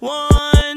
one